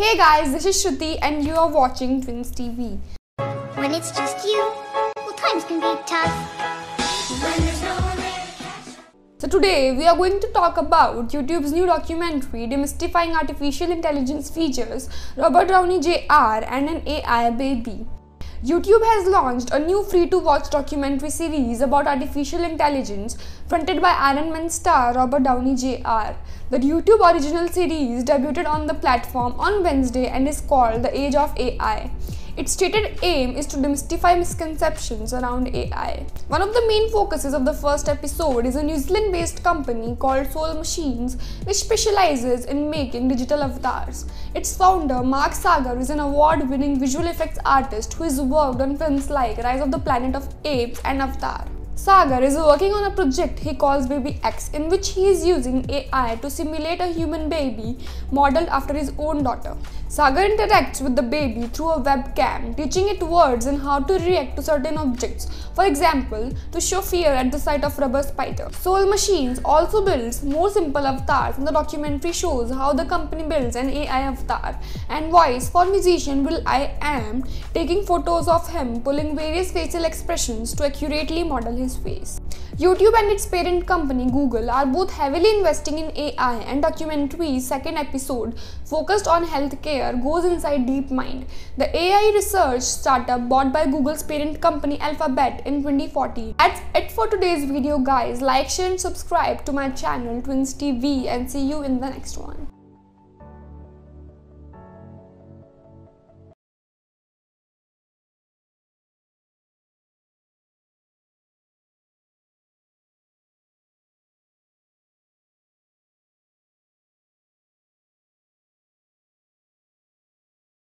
Hey guys, this is Shruti and you are watching Twins TV. When it's just you, well, times can be tough. So today we are going to talk about YouTube's new documentary demystifying artificial intelligence features, Robert Downey Jr. and an AI baby. YouTube has launched a new free-to-watch documentary series about artificial intelligence fronted by Iron Man star Robert Downey Jr. The YouTube original series debuted on the platform on Wednesday and is called The Age of AI. Its stated aim is to demystify misconceptions around AI. One of the main focuses of the first episode is a New Zealand based company called Soul Machines, which specializes in making digital avatars. Its founder, Mark Sagar, is an award winning visual effects artist who has worked on films like Rise of the Planet of Apes and Avatar. Sagar is working on a project he calls Baby X, in which he is using AI to simulate a human baby modeled after his own daughter. Sagar interacts with the baby through a webcam, teaching it words and how to react to certain objects. For example, to show fear at the sight of rubber spider. Soul Machines also builds more simple avatars, and the documentary shows how the company builds an AI avatar and voice for musician will.i.am, taking photos of him pulling various facial expressions to accurately model his face. YouTube and its parent company Google are both heavily investing in AI and documentary's second episode focused on healthcare goes inside DeepMind, the AI research startup bought by Google's parent company Alphabet in 2014. That's it for today's video guys. Like, share and subscribe to my channel Twins TV and see you in the next one.